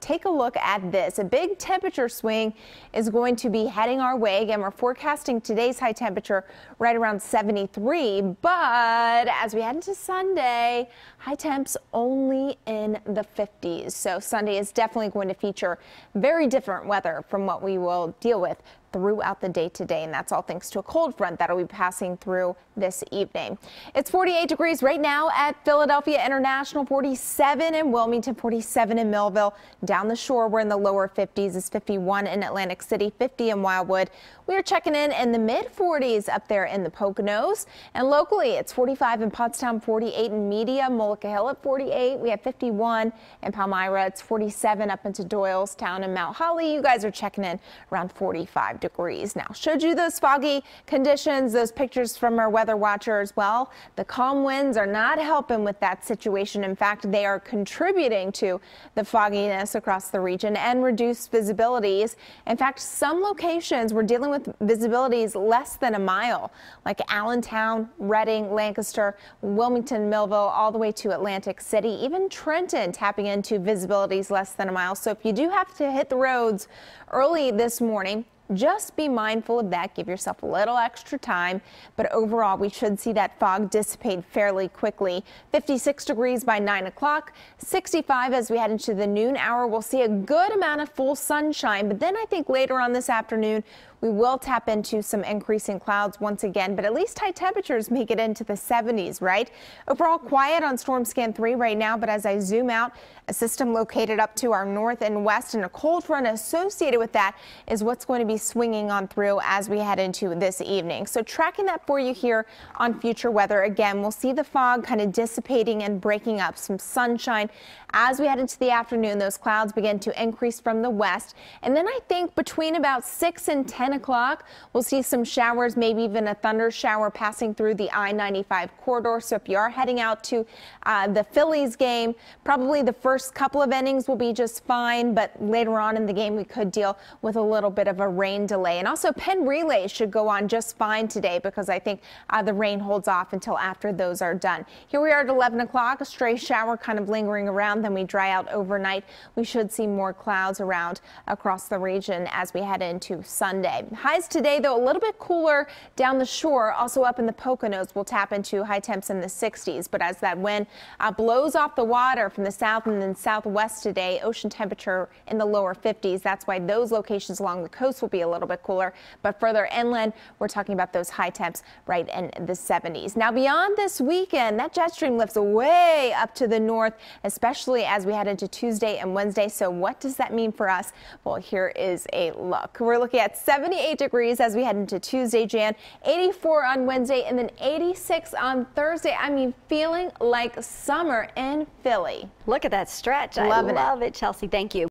take a look at this. A big temperature swing is going to be heading our way. Again, we're forecasting today's high temperature right around 73, but as we head into Sunday, high temps only in the 50s. So Sunday is definitely going to feature very different weather from what we will deal with throughout the day today, and that's all thanks to a cold front that'll be passing through this evening. It's 48 degrees right now at Philadelphia International, 47 in Wilmington, 47 in Millville. Down the shore, we're in the lower 50s. It's 51 in Atlantic City, 50 in Wildwood. We are checking in in the mid 40s up there in the Poconos, and locally it's 45 in Pottstown, 48 in Media, Mullica Hill at 48. We have 51 in Palmyra. It's 47 up into Doylestown and Mount Holly. You guys are checking in around 45 degrees. Now, showed you those foggy conditions, those pictures from our weather watchers. well. The calm winds are not helping with that situation. In fact, they are contributing to the fogginess across the region and reduced visibilities. In fact, some locations we're dealing with visibilities less than a mile, like Allentown, Reading, Lancaster, Wilmington, Millville, all the way to Atlantic City, even Trenton tapping into visibilities less than a mile. So if you do have to hit the roads early this morning, just be mindful of that. Give yourself a little extra time. But overall, we should see that fog dissipate fairly quickly. 56 degrees by 9 o'clock, 65 as we head into the noon hour. We'll see a good amount of full sunshine. But then I think later on this afternoon, we will tap into some increasing clouds once again, but at least high temperatures make it into the 70s, right? Overall quiet on storm scan 3 right now, but as I zoom out, a system located up to our north and west and a cold front associated with that is what's going to be swinging on through as we head into this evening. So tracking that for you here on future weather. Again, we'll see the fog kind of dissipating and breaking up some sunshine as we head into the afternoon. Those clouds begin to increase from the west. And then I think between about 6 and 10 10 o'clock. We'll see some showers, maybe even a thunder shower passing through the I-95 corridor. So if you are heading out to uh, the Phillies game, probably the first couple of innings will be just fine. But later on in the game, we could deal with a little bit of a rain delay. And also Penn relays should go on just fine today because I think uh, the rain holds off until after those are done. Here we are at 11 o'clock, a stray shower kind of lingering around. Then we dry out overnight. We should see more clouds around across the region as we head into Sunday. Highs today, though, a little bit cooler down the shore. Also up in the Poconos, we'll tap into high temps in the 60s. But as that wind uh, blows off the water from the south and then southwest today, ocean temperature in the lower 50s. That's why those locations along the coast will be a little bit cooler. But further inland, we're talking about those high temps right in the 70s. Now, beyond this weekend, that jet stream lifts way up to the north, especially as we head into Tuesday and Wednesday. So what does that mean for us? Well, here is a look. We're looking at 70 78 degrees as we head into Tuesday, Jan, 84 on Wednesday, and then 86 on Thursday. I mean, feeling like summer in Philly. Look at that stretch. Loving I love it. it, Chelsea. Thank you.